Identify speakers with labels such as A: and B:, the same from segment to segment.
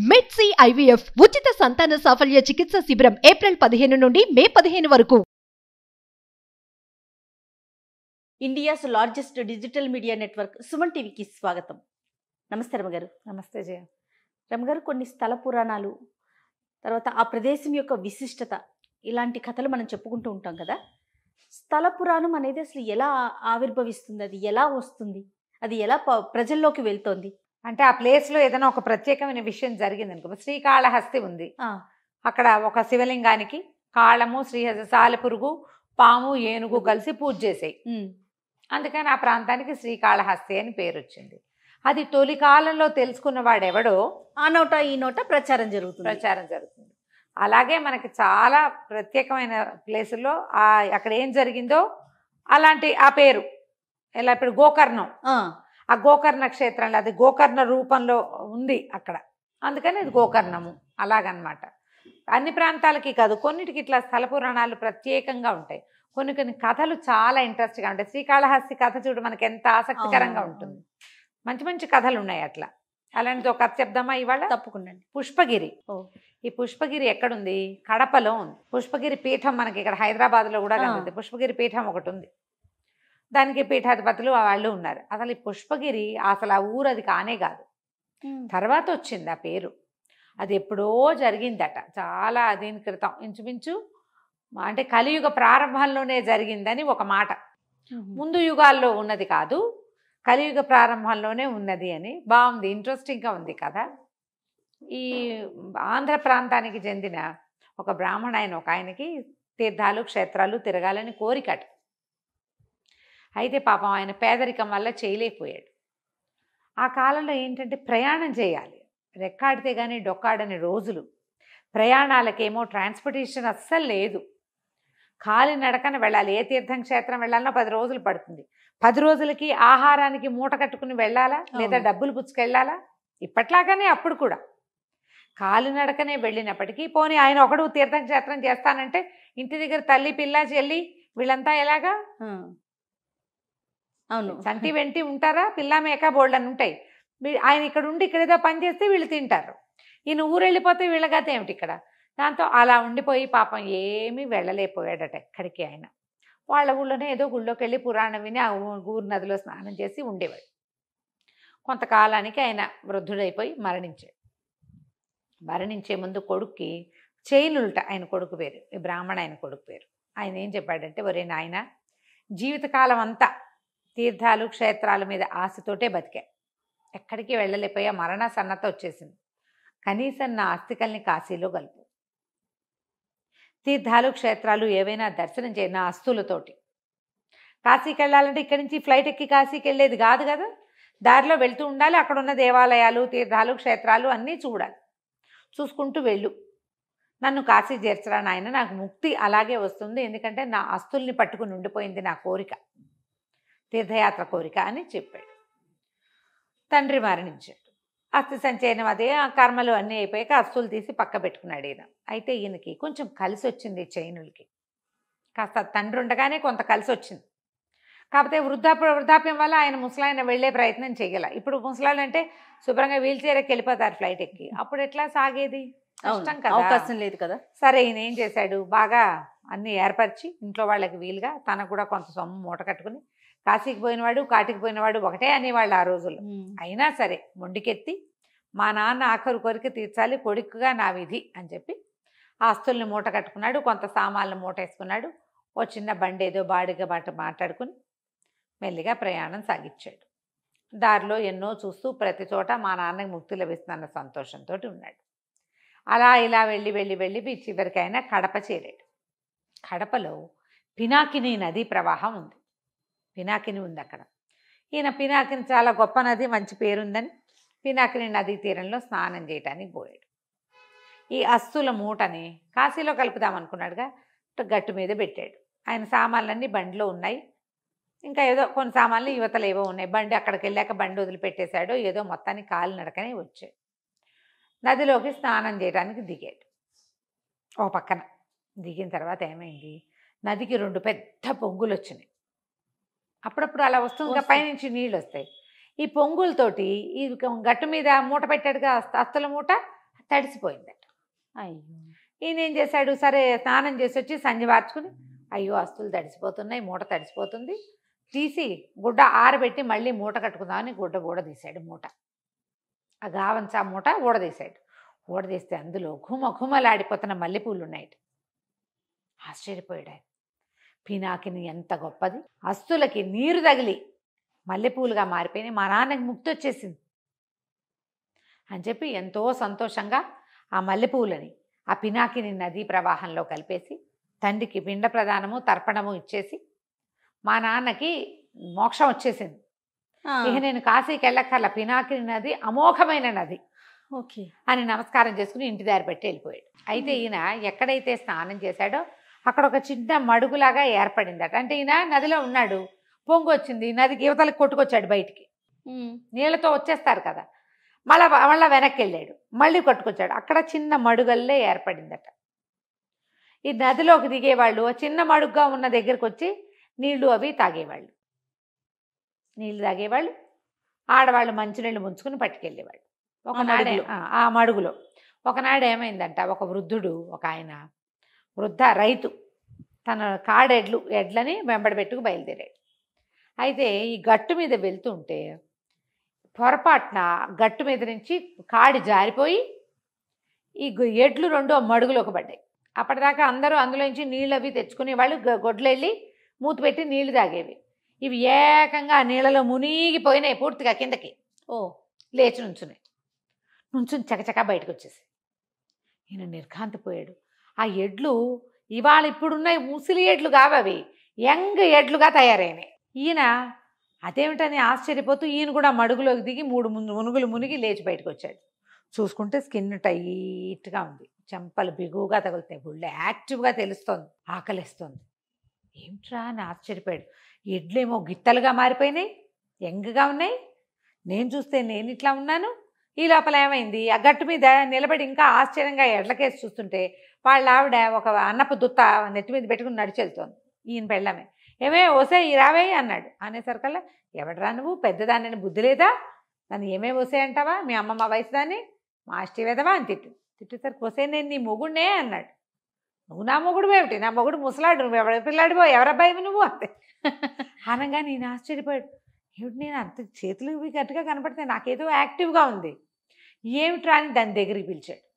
A: మెడ్సీ IVF ఉచిత సంతాన సాఫల్య చికిత్స శిబిరం ఏప్రిల్ పదిహేను నుండి మే పదిహేను వరకు.
B: India's largest digital media network Suman టీవీకి స్వాగతం. నమస్తే రమగారు
C: నమస్తే జయ.
B: రమగారు కొన్ని స్థల పురాణాలు తర్వాత ఆ ప్రదేశం యొక్క విశిష్టత ఇలాంటి కథలు మనం చెప్పుకుంటూ ఉంటాం కదా. స్థల పురాణం అనేది అసలు ఎలా ఆవిర్భవిస్తుంది? అది ఎలా వస్తుంది? అది ఎలా ప- ప్రజల్లోకి వెళ్తోంది?
C: అంటే ఆ ప్లేస్లో ఏదైనా ఒక ప్రత్యేకమైన విషయం జరిగింది అనుకో శ్రీకాళహస్తి ఉంది. అక్కడ ఒక శివలింగానికి కాళము శ్రీహస్తి సాలెపురుగు పాము ఏనుగు కలిసి పూజ చేసాయి. అందుకని ఆ ప్రాంతానికి శ్రీకాళహస్తి అని పేరు వచ్చింది. అది తొలి కాలంలో తెలుసుకున్న వాడెవడో
B: ఆ నోట ఈ నోట ప్రచారం జరుగుతుంది.
C: ప్రచారం జరుగుతుంది. అలాగే మనకి చాలా ప్రత్యేకమైన ప్లేసుల్లో ఆ అక్కడ ఏం జరిగిందో అలాంటి ఆ పేరు. ఎలా ఇప్పుడు గోకర్ణం.
B: ఆ,
C: గోకర్ణ క్షేత్రంలో అది గోకర్ణ రూపంలో ఉంది అక్కడ. అందుకని అది గోకర్ణము. అలాగనమాట. అన్ని ప్రాంతాలకి కాదు కొన్నిటికి ఇట్లా స్థల పురాణాలు ప్రత్యేకంగా ఉంటాయి. కొన్ని కొన్ని కథలు చాలా ఇంట్రెస్ట్గా ఉంటాయి. శ్రీకాళహస్తి కథ చూడు మనకి ఎంత ఆసక్తికరంగా. ఉంటుంది. మంచి మంచి కథలు ఉన్నాయి అట్లా. అలాంటిది ఒక కథ చెప్దామా ఇవాళ?
B: తప్పకుండా.
C: పుష్పగిరి.
B: ఓ.
C: ఈ పుష్పగిరి ఎక్కడుంది? కడపలో ఉంది. పుష్పగిరి పీఠం మనకి ఇక్కడ హైదరాబాద్లో కూడా. కనిపిస్తుంది. పుష్పగిరి పీఠం ఒకటి ఉంది. దానికి పీఠాధిపతులు వాళ్ళు ఉన్నారు. అసలు ఈ పుష్పగిరి అసలు ఆ ఊరు అది కానే కాదు. తర్వాత వచ్చింది ఆ పేరు. అది ఎప్పుడో జరిగిందట. చాలా దీని క్రితం. ఇంచుమించు అంటే కలియుగ ప్రారంభంలోనే జరిగిందని ఒక మాట. ముందు యుగాల్లో ఉన్నది కాదు కలియుగ ప్రారంభంలోనే ఉన్నది అని. బాగుంది ఇంట్రెస్టింగ్గా ఉంది కదా. ఈ ఆంధ్ర ప్రాంతానికి చెందిన ఒక బ్రాహ్మణ ఆయన ఒక ఆయనకి తీర్థాలు క్షేత్రాలు తిరగాలని కోరికట. అయితే పాపం ఆయన పేదరికం వల్ల చేయలేకపోయాడు. ఆ కాలంలో ఏంటంటే ప్రయాణం చేయాలి. రెక్కాడితే కానీ డొక్కాడని రోజులు. ప్రయాణాలకేమో ట్రాన్స్పోర్టేషన్ అస్సలు లేదు. కాలి నడకన వెళ్ళాలి. ఏ తీర్థం క్షేత్రం వెళ్ళాలన్నా పది రోజులు పడుతుంది. పది రోజులకి ఆహారానికి మూట కట్టుకుని వెళ్ళాలా? లేదా. డబ్బులు పుచ్చుకెళ్ళాలా? ఇప్పట్లాగానే అప్పుడు కూడా. కాలినడకనే వెళ్ళినప్పటికీ పోనీ ఆయన ఒకడు తీర్థం క్షేత్రం చేస్తానంటే ఇంటి దగ్గర తల్లి పిల్ల చెల్లి వీళ్ళంతా ఎలాగా.
B: అవును.
C: సంటి వెంటి ఉంటారా? పిల్ల మేక బోల్డ్ అని ఉంటాయి ఆయన ఇక్కడ ఉండి ఇక్కడ ఏదో పని చేస్తే వీళ్ళు తింటారు. ఈయన ఊరు వెళ్ళిపోతే వీళ్ళ గత ఏమిటి ఇక్కడ? దాంతో అలా ఉండిపోయి పాపం ఏమీ వెళ్ళలేకపోయాడట ఎక్కడికి ఆయన. వాళ్ళ ఊళ్ళోనే ఏదో గుళ్ళోకి వెళ్ళి పురాణం విని ఆ ఊరు నదిలో స్నానం చేసి ఉండేవాడు. కొంతకాలానికి ఆయన వృద్ధుడైపోయి మరణించాడు. మరణించే ముందు కొడుక్కి చైనులుట ఆయన కొడుకు పేరు. బ్రాహ్మణ ఆయన కొడుకు పేరు. ఆయన ఏం చెప్పాడంటే ఒరే నాయన జీవితకాలం అంతా తీర్థాలు క్షేత్రాల మీద ఆశతోటే బతికా. ఎక్కడికి వెళ్ళలేకపోయా మరణ సన్నత వచ్చేసింది. కనీసం నా అస్థికల్ని కాశీలో కలుపు. తీర్థాలు క్షేత్రాలు ఏవైనా దర్శనం చేయ నా అస్తులతోటి కాశీకి వెళ్ళాలంటే ఇక్కడి నుంచి ఫ్లైట్ ఎక్కి కాశీకి వెళ్ళేది కాదు కదా. దారిలో వెళ్తూ ఉండాలి అక్కడ ఉన్న దేవాలయాలు తీర్థాలు క్షేత్రాలు అన్నీ చూడాలి. చూసుకుంటూ వెళ్ళు. నన్ను కాశీ చేర్చరా నాయన? నాకు ముక్తి అలాగే వస్తుంది. ఎందుకంటే నా అస్తుల్ని పట్టుకుని ఉండిపోయింది నా కోరిక. తీర్థయాత్ర కోరిక అని చెప్పాడు. తండ్రి మరణించాడు. అస్థి సంచయనం అదే ఆ కర్మలు అన్నీ అయిపోయాక అస్తులు తీసి పక్క పెట్టుకున్నాడు ఈయన. అయితే ఈయనకి కొంచెం కలిసి వచ్చింది చైనులకి. కాస్త తండ్రి ఉండగానే కొంత కలిసి వచ్చింది. కాకపోతే వృద్ధాప్య వృద్ధాప్యం వల్ల ఆయన ముసలాయన వెళ్ళే ప్రయత్నం చేయగల ఇప్పుడు ముసలాళ్ళు అంటే శుభ్రంగా వీల్ చైర్కి వెళ్ళిపోతారు ఫ్లైట్ ఎక్కి. అప్పుడు ఎట్లా సాగేది? కష్టం కదా.
B: అవకాశం లేదు కదా.
C: సరే ఈయన ఏం చేశాడు? బాగా అన్ని ఏర్పరిచి ఇంట్లో వాళ్ళకి వీలుగా తనకు కూడా కొంత సొమ్ము మూట కట్టుకుని కాశీకి పోయినవాడు కాటికి పోయినవాడు ఒకటే అనేవాళ్ళు ఆ రోజుల్లో.
B: ఉమ్,
C: అయినా సరే మొండికెత్తి మా నాన్న ఆఖరు కోరిక తీర్చాలి కొడుకుగా నా విధి అని చెప్పి ఆస్తుల్ని మూట కట్టుకున్నాడు కొంత సామాన్లు మూట వేసుకున్నాడు ఓ చిన్న బండి ఏదో బాడిగా బాట మాట్లాడుకుని మెల్లిగా ప్రయాణం సాగించాడు దారిలో ఎన్నో చూస్తూ ప్రతి చోట మా నాన్నకి ముక్తి లభిస్తుందన్న సంతోషంతో ఉన్నాడు. అలా ఇలా వెళ్ళి వెళ్ళి వెళ్ళి ఈ చివరికి ఆయన కడప చేరాడు. కడపలో పినాకిని నదీ ప్రవాహం ఉంది. పినాకిని ఉంది అక్కడ. ఈయన పినాకిని చాలా గొప్ప నది మంచి పేరుందని పినాకిని నదీ తీరంలో స్నానం చేయటానికి పోయాడు. ఈ అస్తుల మూటని కాశీలో కలుపుదామనుకున్నాడుగా గట్టు మీద పెట్టాడు. ఆయన సామాన్లన్నీ బండిలో ఉన్నాయి. ఇంకా ఏదో కొన్ని సామాన్లు యువతలు ఏవో ఉన్నాయి. బండి అక్కడికి వెళ్ళాక బండి వదిలిపెట్టేశాడు. ఏదో మొత్తాన్ని కాలు నడకనే వచ్చాడు. నదిలోకి స్నానం చేయడానికి దిగాడు. ఓ పక్కన దిగిన తర్వాత ఏమైంది? నదికి రెండు పెద్ద పొంగులు వచ్చినాయి అప్పుడప్పుడు అలా వస్తుంది. పైనుంచి నీళ్ళు వస్తాయి ఈ పొంగులతోటి ఈ గట్టు మీద మూట పెట్టాడుగా అస్త- అస్తుల మూట తడిసిపోయిందట.
B: అయ్యో.
C: ఈయన ఏం చేశాడు? సరే స్నానం చేసి వచ్చి సంజ వార్చుకుని అయ్యో అస్తులు తడిసిపోతున్నాయి మూట తడిసిపోతుంది. తీసి గుడ్డ ఆరబెట్టి మళ్ళీ మూట కట్టుకుందామని గుడ్డ ఊడ తీశాడు మూట. ఆ గావంచా మూట ఊడదీశాడు ఊడదీస్తే అందులో ఘుమ ఘుమలాడిపోతున్న మల్లెపూలు ఉన్నాయి ఆశ్చర్యపోయాడు ఆయన. పినాకిని ఎంత గొప్పది. అస్తులకి నీరు తగిలి మల్లెపూలుగా మారిపోయినాయి. మా నాన్నకి ముక్తి వచ్చేసింది అని చెప్పి ఎంతో సంతోషంగా ఆ మల్లెపూలని ఆ పినాకిని నదీ ప్రవాహంలో కలిపేసి తండ్రికి పిండ ప్రదానము తర్పణము ఇచ్చేసి మా నాన్నకి మోక్షం వచ్చేసింది. ఇక నేను కాశీకి వెళ్ళక్కర్ల. పినాకిని నది అమోఘమైన నది
B: ఓకే.
C: అని నమస్కారం చేసుకుని ఇంటి దారి పెట్టి వెళ్ళిపోయాడు. అయితే ఈయన ఎక్కడైతే స్నానం చేశాడో అక్కడ ఒక చిన్న మడుగులాగా ఏర్పడిందట. అంటే ఈయన నదిలో ఉన్నాడు. పొంగు వచ్చింది. నదికి యువతలకు కొట్టుకొచ్చాడు బయటికి. నీళ్ళతో వచ్చేస్తారు కదా. మళ్ళా మళ్ళా వెనక్కి వెళ్ళాడు మళ్ళీ కొట్టుకొచ్చాడు. అక్కడ చిన్న మడుగల్లే ఏర్పడిందట. ఈ నదిలోకి దిగేవాళ్ళు ఆ చిన్న మడుగ్గా ఉన్న దగ్గరికి వచ్చి నీళ్ళు అవి తాగేవాళ్ళు. నీళ్ళు తాగేవాళ్ళు. ఆడవాళ్ళు మంచినీళ్ళు ముంచుకుని పట్టుకెళ్ళేవాళ్ళు. ఒకనాడు ఆ మడుగులో. ఒకనాడు ఏమైందంట? ఒక వృద్ధుడు ఒక ఆయన వృద్ధ రైతు. తన కాడెడ్లు ఎడ్లని వెంబడి పెట్టుకు బయలుదేరాడు. అయితే ఈ గట్టు మీద వెళ్తుంటే పొరపాటున గట్టు మీద నుంచి కాడి జారిపోయి ఈ ఎడ్లు రెండు మడుగులోకి పడ్డాయి. అప్పటిదాకా అందరూ అందులోంచి నీళ్ళు అవి తెచ్చుకునే వాళ్ళు గొడ్లు వెళ్ళి మూతి పెట్టి నీళ్ళు తాగేవి. ఇవి ఏకంగా నీళ్ళలో మునిగిపోయినాయి పూర్తిగా కిందకి.
B: ఓ
C: లేచి నుంచున్నాయి. నుంచుని చకచకా బయటకు వచ్చేసి ఈయన నిర్ఘాంతపోయాడు ఆ ఎడ్లు ఇవాళ ఇప్పుడున్నాయి ముసిలి ఎడ్లు కావవి యంగ్ ఎడ్లుగా తయారైనాయి. ఈయన అదేమిటని ఆశ్చర్యపోతూ ఈయన కూడా మడుగులోకి దిగి మూడు ముందు మునుగులు మునిగి లేచి బయటకు వచ్చాడు చూసుకుంటే స్కిన్ టైట్గా ఉంది. చెంపలు బిగువుగా తగులుతాయి. గుళ్ళు యాక్టివ్గా తెలుస్తోంది. ఆకలిస్తోంది. ఏమిట్రా అని ఆశ్చర్యపోయాడు. ఎడ్లేమో గిత్తలుగా మారిపోయినాయి. యంగ్గా ఉన్నాయి. నేను చూస్తే నేను ఇట్లా ఉన్నాను. ఈ లోపల ఏమైంది? ఆ గట్టు మీద నిలబడి ఇంకా ఆశ్చర్యంగా ఎడ్లకేసి చూస్తుంటే వాళ్ళ ఆవిడ ఒక అన్నపు దుత్త నెత్తి మీద పెట్టుకుని నడిచి ఈయన పెళ్ళమే. ఏమే ఓసే ఈ రావే అన్నాడు. అనేసరికల్లా ఎవడరా నువ్వు? పెద్దదాన్ని బుద్ధి లేదా? నన్ను ఏమే ఓసే అంటావా? మీ అమ్మమ్మ వయసు దాన్ని మాస్టి వేదవా అని తిట్టు తిట్టేసరికి ఓసే నేను నీ మొగుడినే అన్నాడు. నువ్వు నా మొగుడు ఏమిటి? నా మొగుడు ముసలాడు నువ్వు ఎవడ పిల్లాడివో ఎవరబ్బాయి నువ్వు? అంతే. అనగా నేను ఆశ్చర్యపోయాడు. ఏమిటి నేను అంత చేతులు గట్టిగా కనపడితే నాకేదో యాక్టివ్గా ఉంది. ఏమిట్రా? అని దాని దగ్గరికి పిలిచాడు.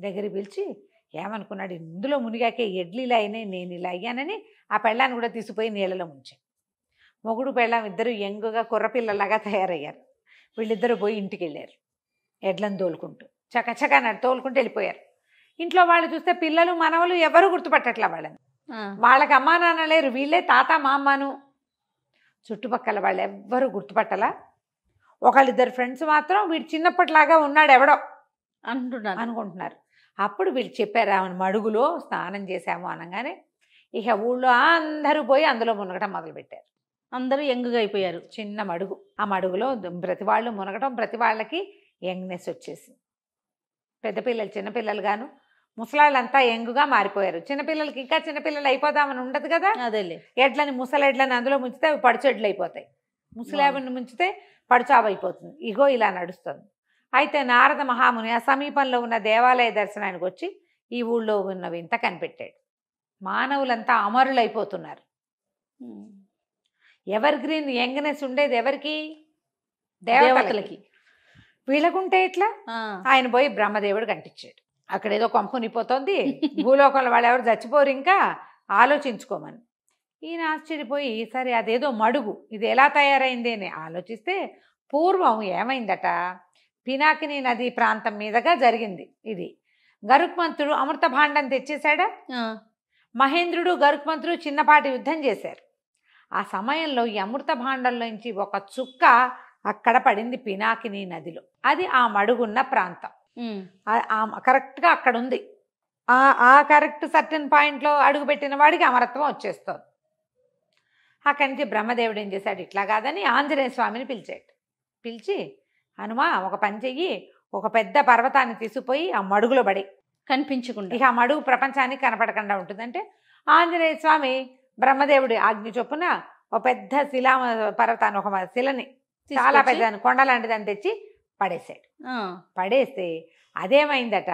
C: దగ్గరికి పిలిచి ఏమనుకున్నాడు? ఇందులో మునిగాకే ఎడ్లు ఇలా అయినాయి నేను ఇలా అయ్యానని ఆ పెళ్ళాన్ని కూడా తీసుకుపోయి నీళ్ళలో ముంచాడు మొగుడు పెళ్ళాం ఇద్దరు యంగుగా కుర్రపిల్లలాగా తయారయ్యారు. వీళ్ళిద్దరూ పోయి ఇంటికి వెళ్ళారు ఎడ్లను తోలుకుంటూ. చకచకా నడు తోలుకుంటూ వెళ్ళిపోయారు. ఇంట్లో వాళ్ళు చూస్తే పిల్లలు మనవలు ఎవరు గుర్తుపట్టట్లా వాళ్ళని. వాళ్ళకి అమ్మా నాన్న లేరు వీళ్ళే తాత మా అమ్మను. చుట్టుపక్కల వాళ్ళు ఎవ్వరూ గుర్తుపట్టలా. ఒకళ్ళిద్దరు ఫ్రెండ్స్ మాత్రం వీడు చిన్నప్పటిలాగా ఉన్నాడు ఎవడో
B: అంటున్నాను
C: అనుకుంటున్నారు. అప్పుడు వీళ్ళు చెప్పారు ఆమె మడుగులో స్నానం చేశాము అనగానే ఇక ఊళ్ళో అందరూ పోయి అందులో మునగటం మొదలుపెట్టారు.
B: అందరూ యంగ్గా అయిపోయారు.
C: చిన్న మడుగు. ఆ మడుగులో ప్రతి వాళ్ళు మునగటం ప్రతి వాళ్ళకి యంగ్నెస్ వచ్చేసింది. పెద్ద పిల్లలు చిన్నపిల్లలు గాను ముసలాళ్ళంతా యంగుగా మారిపోయారు. చిన్నపిల్లలకి ఇంకా చిన్నపిల్లలు అయిపోదామని ఉండదు కదా?
B: అదేలే.
C: ఎడ్లని ముసలెడ్లని అందులో ముంచితే అవి పడుచెడ్లు అయిపోతాయి. ముసలాబిని ముంచితే పడుచావు అయిపోతుంది ఇగో ఇలా నడుస్తుంది. అయితే నారద మహాముని ఆ సమీపంలో ఉన్న దేవాలయ దర్శనానికి వచ్చి ఈ ఊళ్ళో ఉన్న వింత కనిపెట్టాడు. మానవులంతా అమరులైపోతున్నారు. ఎవర్ గ్రీన్ యంగ్నెస్ ఉండేది ఎవరికి?
B: దేవతలకి.
C: వీళ్ళకుంటే ఎట్లా?
B: ఆ,
C: ఆయన పోయి బ్రహ్మదేవుడు కంటించాడు. అక్కడ ఏదో కొంపనిపోతుంది భూలోకంలో వాళ్ళు ఎవరు చచ్చిపోరు ఇంకా? ఆలోచించుకోమని. ఈయన ఆశ్చర్యపోయి సరే అదేదో మడుగు. ఇది ఎలా తయారైంది అని ఆలోచిస్తే పూర్వం ఏమైందట? పినాకిని నది ప్రాంతం మీదుగా జరిగింది ఇది. గరుక్మంతుడు అమృత భాండం తెచ్చేశాడా? మహేంద్రుడు గరుక్మంతుడు చిన్నపాటి యుద్ధం చేశారు. ఆ సమయంలో ఈ అమృత భాండంలోంచి ఒక చుక్క అక్కడ పడింది పినాకిని నదిలో. అది ఆ మడుగున్న ప్రాంతం. కరెక్ట్గా అక్కడ ఉంది ఆ ఆ కరెక్ట్ సర్టన్ పాయింట్లో అడుగుపెట్టిన వాడికి అమరత్వం వచ్చేస్తుంది. అక్కడి నుంచి బ్రహ్మదేవుడు ఏం చేశాడు? ఇట్లా కాదని ఆంజనేయ స్వామిని పిలిచాడు. పిలిచి హనుమా ఒక పని చెయ్యి ఒక పెద్ద పర్వతాన్ని తీసుకుపోయి ఆ మడుగులో పడి.
B: కనిపించకుండా.
C: ఇక ఆ మడుగు ప్రపంచానికి కనపడకుండా ఉంటుందంటే ఆంజనేయ స్వామి బ్రహ్మదేవుడి ఆజ్ఞ చొప్పున ఒక పెద్ద శిలా పర్వతాన్ని ఒక శిలని చాలా పెద్ద కొండ లాంటిదని తెచ్చి పడేశాడు.
B: ఆ,
C: పడేస్తే అదేమైందట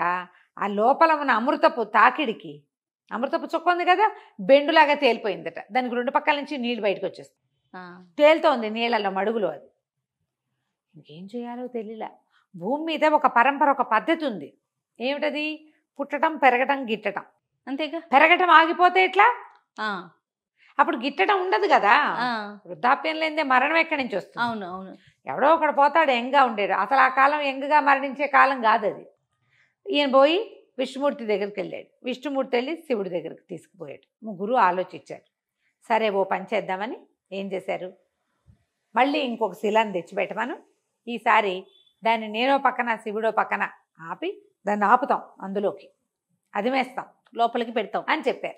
C: ఆ లోపల ఉన్న అమృతపు తాకిడికి అమృతపు చుక్క ఉంది కదా బెండులాగా తేలిపోయిందట. దానికి రెండు పక్కల నుంచి నీళ్ళు బయటకు వచ్చేస్తాయి.
B: ఆ,
C: తేలుతోంది నీళ్ళల్లో మడుగులో అది. ఇంకేం చేయాలో తెలియలే భూమి మీద ఒక పరంపర ఒక పద్ధతి ఉంది ఏమిటది? పుట్టడం పెరగటం గిట్టటం.
B: అంతేగా?
C: పెరగటం ఆగిపోతే ఎట్లా? అప్పుడు గిట్టడం ఉండదు కదా? వృద్ధాప్యం లేదే మరణం ఎక్కడి నుంచి వస్తుంది?
B: అవును అవును.
C: ఎవడో ఒకడు పోతాడు యంగ్గా ఉండేది అసలు ఆ కాలం యంగ్గా మరణించే కాలం కాదు అది. ఈయన పోయి విష్ణుమూర్తి దగ్గరికి వెళ్ళాడు. విష్ణుమూర్తి వెళ్ళి శివుడి దగ్గరికి తీసుకుపోయాడు. ముగ్గురు ఆలోచించారు. సరే ఓ పని చేద్దామని. ఏం చేశారు? మళ్ళీ ఇంకొక శిలాన్ని తెచ్చిపెట్టమను. ఈసారి దాన్ని నేనో పక్కన శివుడో పక్కన ఆపి దాన్ని ఆపుతాం అందులోకి. అదిమేస్తాం
B: లోపలికి పెడతాం
C: అని చెప్పారు.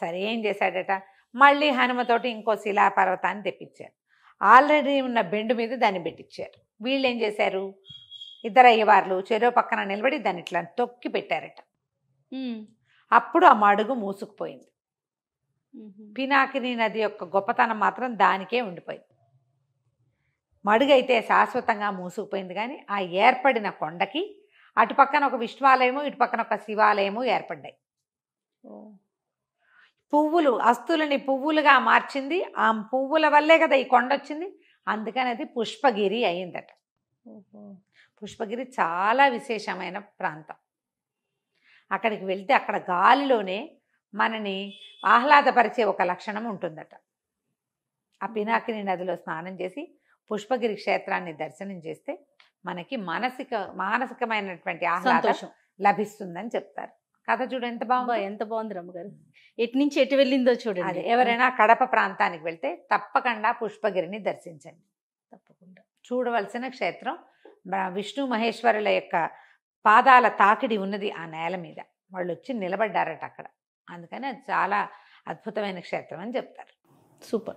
C: సరే ఏం చేశాడట? మళ్ళీ హనుమతోటి ఇంకో శిలా పర్వతాన్ని తెప్పించారు. ఆల్రెడీ ఉన్న బెండు మీద దాన్ని పెట్టించారు. వీళ్ళు ఏం చేశారు? ఇద్దరు అయ్యవార్లు చెరో పక్కన నిలబడి దాన్ని ఇట్లా తొక్కి పెట్టారట. అప్పుడు ఆ మడుగు మూసుకుపోయింది. పినాకిని నది యొక్క గొప్పతనం మాత్రం దానికే ఉండిపోయింది. మడుగైతే శాశ్వతంగా మూసుకుపోయింది కానీ ఆ ఏర్పడిన కొండకి అటు పక్కన ఒక విష్ణువాలయము ఇటు పక్కన ఒక శివాలయము ఏర్పడ్డాయి. పువ్వులు అస్తులని పువ్వులుగా మార్చింది. ఆ పువ్వుల వల్లే కదా ఈ కొండ వచ్చింది అందుకని అది పుష్పగిరి అయిందట. పుష్పగిరి చాలా విశేషమైన ప్రాంతం. అక్కడికి వెళ్తే అక్కడ గాలిలోనే మనని ఆహ్లాదపరిచే ఒక లక్షణం ఉంటుందట. ఆ పినాకిని నదిలో స్నానం చేసి పుష్పగిరి క్షేత్రాన్ని దర్శనం చేస్తే మనకి మానసిక మానసికమైనటువంటి ఆహ్లాదం లభిస్తుందని చెప్తారు. కథ చూడు ఎంత బాగుంది.
B: ఎంత బాగుంది రమ్మగారు. ఎటు నుంచి ఎటు వెళ్ళిందో చూడండి.
C: ఎవరైనా కడప ప్రాంతానికి వెళ్తే తప్పకుండా పుష్పగిరిని దర్శించండి.
B: తప్పకుండా.
C: చూడవలసిన క్షేత్రం విష్ణు మహేశ్వరుల యొక్క పాదాల తాకిడి ఉన్నది ఆ నేల మీద. వాళ్ళు వచ్చి నిలబడ్డారట అక్కడ. అందుకని అది చాలా అద్భుతమైన క్షేత్రం అని చెప్తారు.
B: సూపర్.